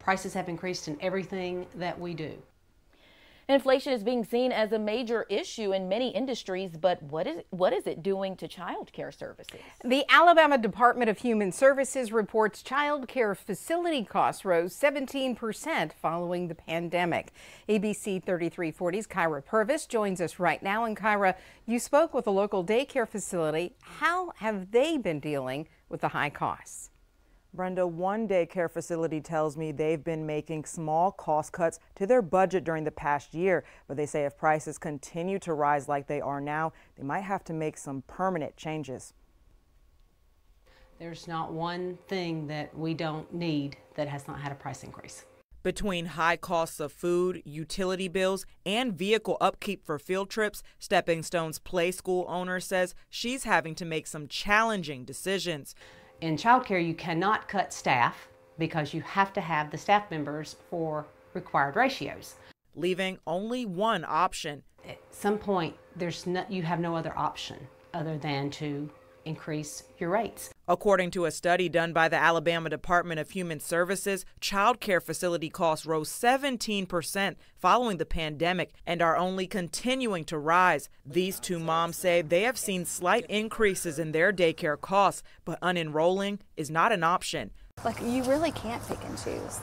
Prices have increased in everything that we do. Inflation is being seen as a major issue in many industries, but what is what is it doing to child care services? The Alabama Department of Human Services reports child care facility costs rose 17% following the pandemic. ABC 3340's Kyra Purvis joins us right now. And Kyra, you spoke with a local daycare facility. How have they been dealing with the high costs? Brenda, one daycare facility tells me they've been making small cost cuts to their budget during the past year, but they say if prices continue to rise like they are now, they might have to make some permanent changes. There's not one thing that we don't need that has not had a price increase. Between high costs of food, utility bills, and vehicle upkeep for field trips, Stepping Stones Play School owner says she's having to make some challenging decisions in childcare, you cannot cut staff because you have to have the staff members for required ratios. Leaving only one option. At some point, there's no, you have no other option other than to increase your rates. According to a study done by the Alabama Department of Human Services, child care facility costs rose 17% following the pandemic and are only continuing to rise. These two moms say they have seen slight increases in their daycare costs, but unenrolling is not an option. Like, you really can't pick and choose.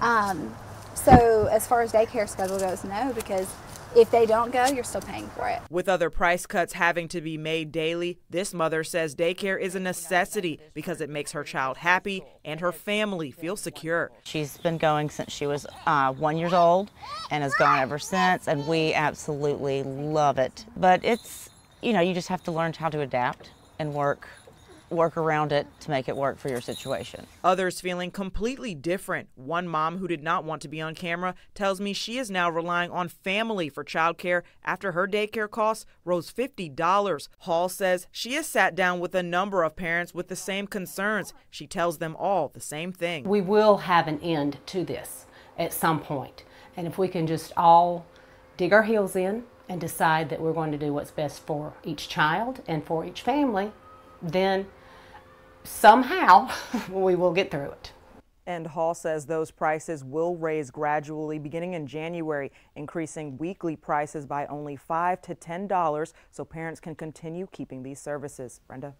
Um, so, as far as daycare schedule goes, no, because if they don't go, you're still paying for it. With other price cuts having to be made daily, this mother says daycare is a necessity because it makes her child happy and her family feel secure. She's been going since she was uh, one years old and has gone ever since, and we absolutely love it. But it's, you know, you just have to learn how to adapt and work work around it to make it work for your situation. Others feeling completely different. One mom who did not want to be on camera tells me she is now relying on family for childcare after her daycare costs rose $50. Hall says she has sat down with a number of parents with the same concerns. She tells them all the same thing. We will have an end to this at some point. And if we can just all dig our heels in and decide that we're going to do what's best for each child and for each family, then somehow we will get through it. And Hall says those prices will raise gradually beginning in January, increasing weekly prices by only 5 to $10 so parents can continue keeping these services. Brenda?